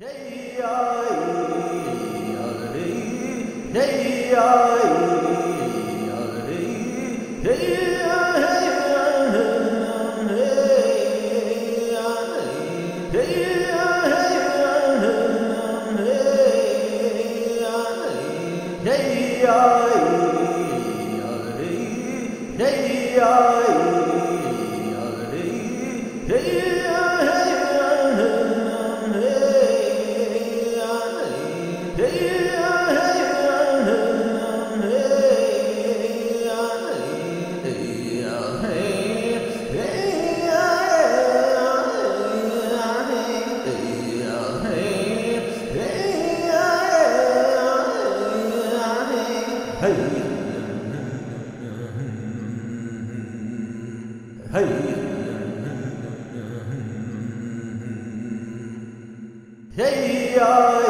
Hey, uh... Hey, hey, hey, hey,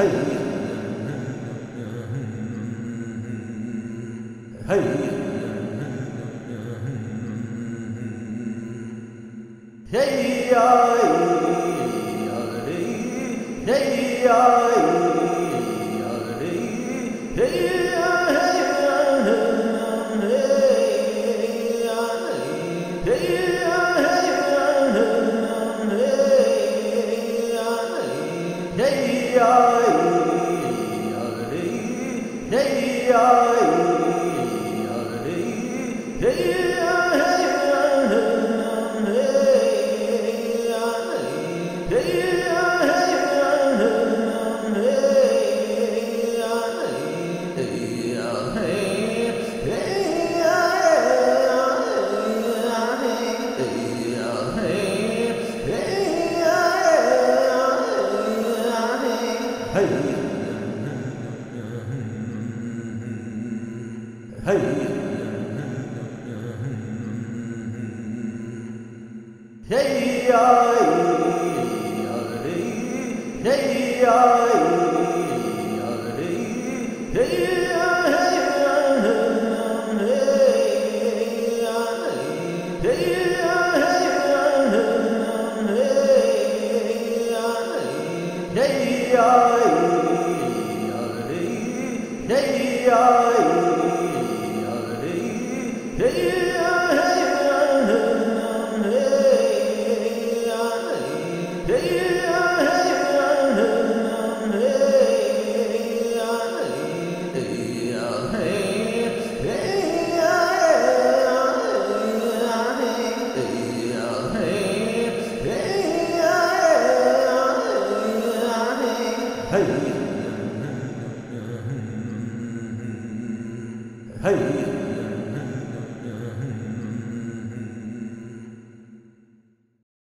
hey hey hey hey hey hey Hey, uh... Hey, uh, Hey! Hey.